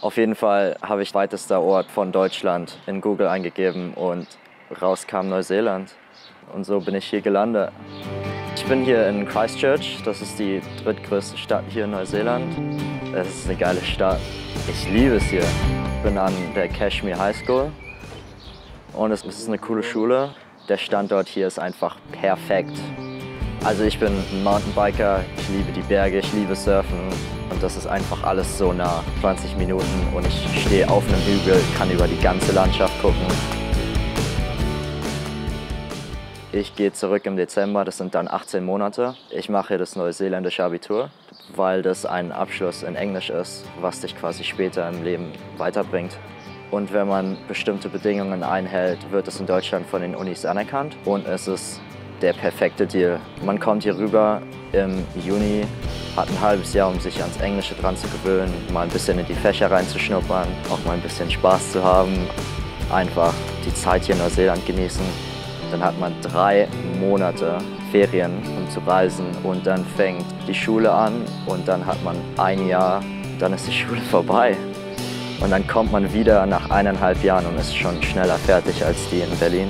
Auf jeden Fall habe ich weitester Ort von Deutschland in Google eingegeben und raus kam Neuseeland. Und so bin ich hier gelandet. Ich bin hier in Christchurch, das ist die drittgrößte Stadt hier in Neuseeland. Es ist eine geile Stadt. Ich liebe es hier. Ich bin an der Kashmir High School und es ist eine coole Schule. Der Standort hier ist einfach perfekt. Also ich bin ein Mountainbiker, ich liebe die Berge, ich liebe Surfen und das ist einfach alles so nah. 20 Minuten und ich stehe auf einem Hügel, kann über die ganze Landschaft gucken. Ich gehe zurück im Dezember, das sind dann 18 Monate. Ich mache das neuseeländische Abitur, weil das ein Abschluss in Englisch ist, was dich quasi später im Leben weiterbringt. Und wenn man bestimmte Bedingungen einhält, wird es in Deutschland von den Unis anerkannt und es ist der perfekte Deal. Man kommt hier rüber im Juni, hat ein halbes Jahr, um sich ans Englische dran zu gewöhnen, mal ein bisschen in die Fächer reinzuschnuppern, auch mal ein bisschen Spaß zu haben, einfach die Zeit hier in Neuseeland genießen. Dann hat man drei Monate Ferien, um zu reisen und dann fängt die Schule an und dann hat man ein Jahr, dann ist die Schule vorbei. Und dann kommt man wieder nach eineinhalb Jahren und ist schon schneller fertig als die in Berlin.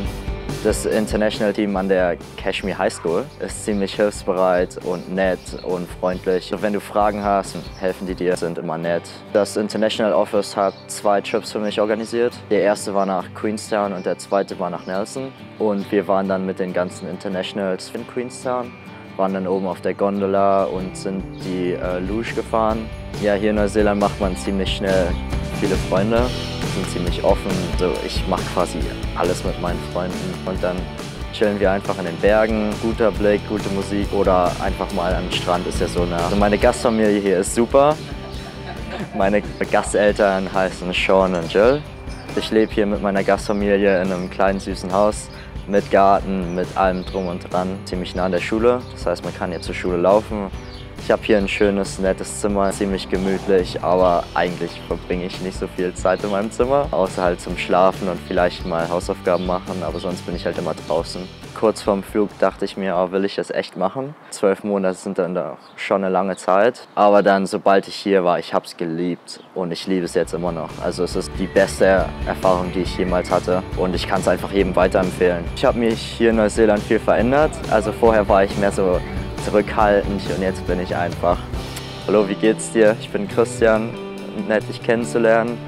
Das International Team an der Kashmir High School ist ziemlich hilfsbereit und nett und freundlich. Wenn du Fragen hast, helfen die dir, sind immer nett. Das International Office hat zwei Trips für mich organisiert. Der erste war nach Queenstown und der zweite war nach Nelson. Und wir waren dann mit den ganzen Internationals in Queenstown, waren dann oben auf der Gondola und sind die äh, Luge gefahren. Ja, hier in Neuseeland macht man ziemlich schnell viele Freunde sind ziemlich offen. So, ich mache quasi alles mit meinen Freunden und dann chillen wir einfach in den Bergen. Guter Blick, gute Musik oder einfach mal am Strand ist ja so nah. Also meine Gastfamilie hier ist super. Meine Gasteltern heißen Sean und Jill. Ich lebe hier mit meiner Gastfamilie in einem kleinen süßen Haus mit Garten, mit allem drum und dran, ziemlich nah an der Schule. Das heißt, man kann hier zur Schule laufen. Ich habe hier ein schönes, nettes Zimmer, ziemlich gemütlich, aber eigentlich verbringe ich nicht so viel Zeit in meinem Zimmer, außer halt zum Schlafen und vielleicht mal Hausaufgaben machen, aber sonst bin ich halt immer draußen. Kurz vorm Flug dachte ich mir, oh, will ich das echt machen? Zwölf Monate sind dann doch schon eine lange Zeit, aber dann, sobald ich hier war, ich habe es geliebt und ich liebe es jetzt immer noch. Also es ist die beste Erfahrung, die ich jemals hatte und ich kann es einfach jedem weiterempfehlen. Ich habe mich hier in Neuseeland viel verändert, also vorher war ich mehr so zurückhaltend und jetzt bin ich einfach, hallo, wie geht's dir? Ich bin Christian, nett dich kennenzulernen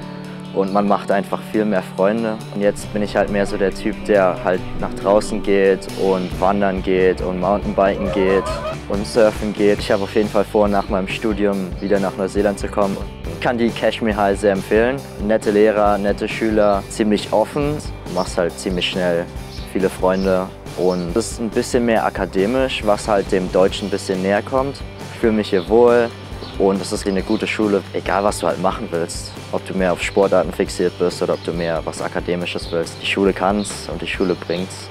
und man macht einfach viel mehr Freunde. Und jetzt bin ich halt mehr so der Typ, der halt nach draußen geht und wandern geht und Mountainbiken geht und surfen geht. Ich habe auf jeden Fall vor, nach meinem Studium wieder nach Neuseeland zu kommen. Ich kann die Kashmir High sehr empfehlen. Nette Lehrer, nette Schüler, ziemlich offen. Du machst halt ziemlich schnell viele Freunde und es ist ein bisschen mehr akademisch, was halt dem Deutschen ein bisschen näher kommt. Ich fühle mich hier wohl und es ist eine gute Schule, egal was du halt machen willst. Ob du mehr auf Sportarten fixiert bist oder ob du mehr was Akademisches willst. Die Schule kann's und die Schule bringt's.